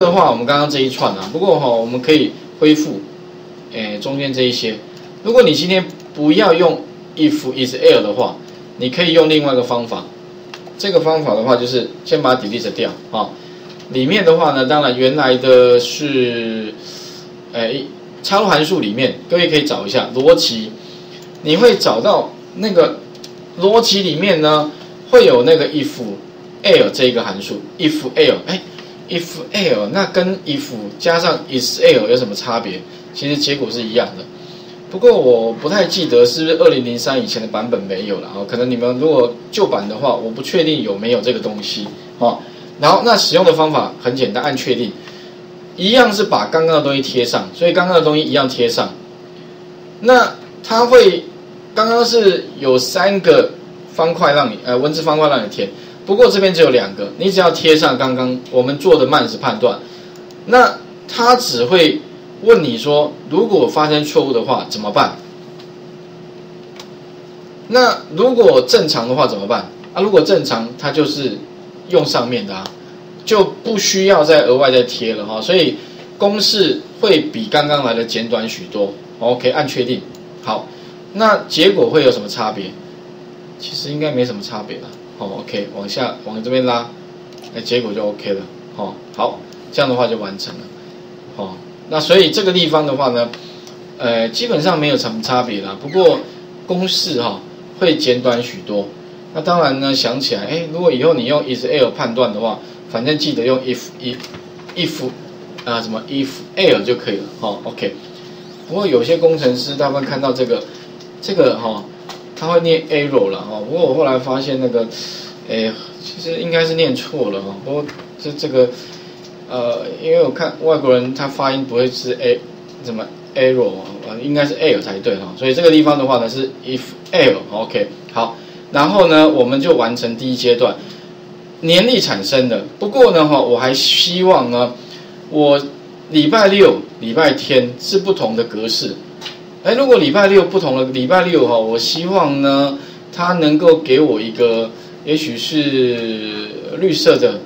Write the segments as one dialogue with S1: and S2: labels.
S1: 的话，我们刚刚这一串啊，不过哈，我们可以恢复，诶，中间这一些。如果你今天不要用 if is l 的话，你可以用另外一个方法。这个方法的话，就是先把 delete 掉啊。里面的话呢，当然原来的是，诶，插入函数里面，各位可以找一下逻辑，你会找到那个逻辑里面呢，会有那个 if l 这一个函数，if l，哎。If l 那跟 if 加上 is l 有什么差别？其实结果是一样的。不过我不太记得是不是二零零三以前的版本没有了哦。可能你们如果旧版的话，我不确定有没有这个东西哦。然后那使用的方法很简单，按确定，一样是把刚刚的东西贴上，所以刚刚的东西一样贴上。那它会刚刚是有三个方块让你呃文字方块让你填。不过这边只有两个，你只要贴上刚刚我们做的慢时判断，那它只会问你说，如果发生错误的话怎么办？那如果正常的话怎么办？啊，如果正常，它就是用上面的啊，就不需要再额外再贴了哈。所以公式会比刚刚来的简短许多。OK，按确定。好，那结果会有什么差别？其实应该没什么差别了。好，OK，往下往这边拉，哎，结果就 OK 了。哦，好，这样的话就完成了。哦，那所以这个地方的话呢，呃，基本上没有什么差别啦。不过公式哈会简短许多。那当然呢，想起来，哎，如果以后你用 is l 判断的话，反正记得用 if if if 啊什么 if l 就可以了。哦，OK。不过有些工程师他们看到这个这个哈。他会念 arrow 了哦，不过我后来发现那个，诶，其实应该是念错了哦。不过这这个，呃，因为我看外国人他发音不会是 a 什么 arrow 啊，应该是 l 才对哈。所以这个地方的话呢是 if l，OK，好，然后呢我们就完成第一阶段，年历产生的。不过呢哈，我还希望呢，我礼拜六、礼拜天是不同的格式。哎，如果礼拜六不同的礼拜六哈，我希望呢，它能够给我一个，也许是绿色的，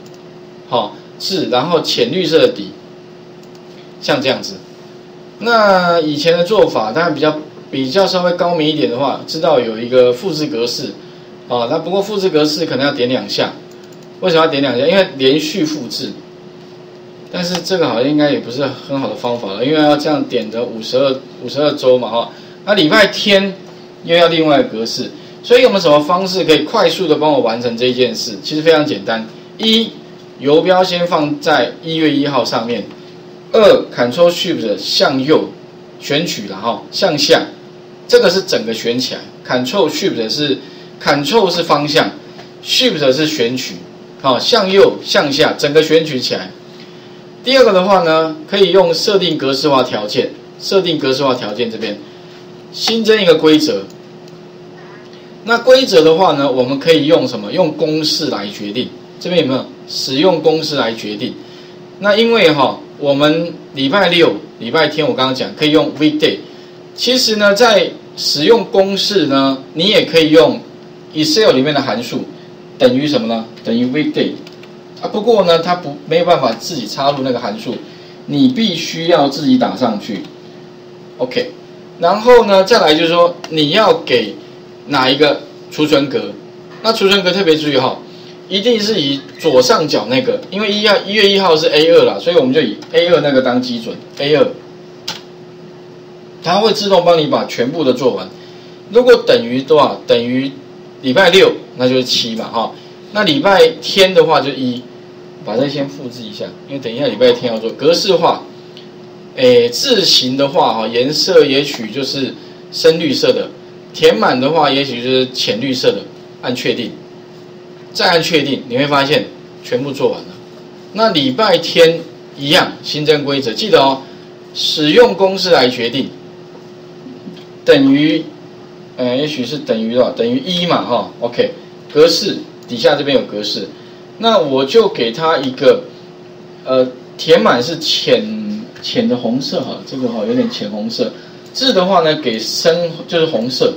S1: 好字，然后浅绿色的底，像这样子。那以前的做法，当然比较比较稍微高明一点的话，知道有一个复制格式，啊，那不过复制格式可能要点两下，为什么要点两下？因为连续复制。但是这个好像应该也不是很好的方法了，因为要这样点的五十二五十二周嘛哈，那礼拜天又要另外格式，所以我们什么方式可以快速的帮我完成这一件事？其实非常简单，一游标先放在一月一号上面，二 Ctrl Shift 向右选取了哈，向下，这个是整个选起来，Ctrl Shift 是 Ctrl 是方向，Shift 是选取，好向右向下整个选取起来。第二个的话呢，可以用设定格式化条件，设定格式化条件这边新增一个规则。那规则的话呢，我们可以用什么？用公式来决定。这边有没有使用公式来决定？那因为哈，我们礼拜六、礼拜天我刚刚讲可以用 weekday。其实呢，在使用公式呢，你也可以用 Excel 里面的函数等于什么呢？等于 weekday。啊，不过呢，它不没有办法自己插入那个函数，你必须要自己打上去，OK。然后呢，再来就是说你要给哪一个储存格？那储存格特别注意哈，一定是以左上角那个，因为一月一月一号是 A 二啦，所以我们就以 A 二那个当基准，A 二，它会自动帮你把全部的做完。如果等于多少？等于礼拜六，那就是七嘛，哈。那礼拜天的话就一。把这先复制一下，因为等一下礼拜天要做格式化。诶，字形的话哈，颜色也许就是深绿色的，填满的话也许就是浅绿色的。按确定，再按确定，你会发现全部做完了。那礼拜天一样新增规则，记得哦，使用公式来决定，等于，呃，也许是等于多少？等于一嘛哈。OK，格式底下这边有格式。那我就给它一个，呃，填满是浅浅的红色哈，这个哈有点浅红色。字的话呢，给深就是红色，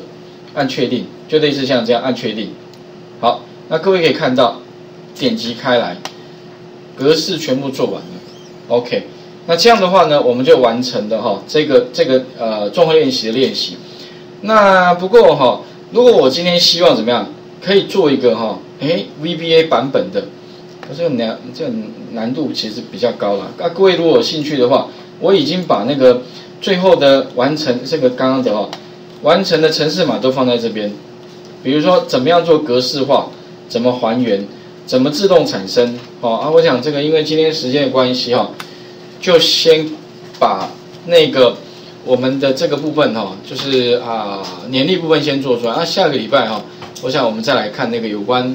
S1: 按确定，就类似像这样按确定。好，那各位可以看到，点击开来，格式全部做完了。OK，那这样的话呢，我们就完成了哈这个这个呃综合练习的练习。那不过哈，如果我今天希望怎么样，可以做一个哈，哎 VBA 版本的，这个难这个难度其实比较高了。那各位如果有兴趣的话，我已经把那个最后的完成这个刚刚的哈完成的程式码都放在这边。比如说怎么样做格式化，怎么还原，怎么自动产生，哦啊，我想这个因为今天时间的关系哈，就先把那个我们的这个部分哈，就是啊年历部分先做出来，啊下个礼拜哈，我想我们再来看那个有关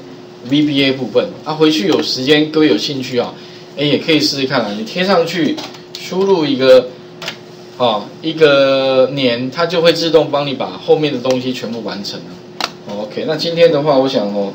S1: VBA 部分，啊回去有时间各位有兴趣啊，哎也可以试试看啊，你贴上去输入一个啊一个年，它就会自动帮你把后面的东西全部完成了。OK，那今天的话，我想哦。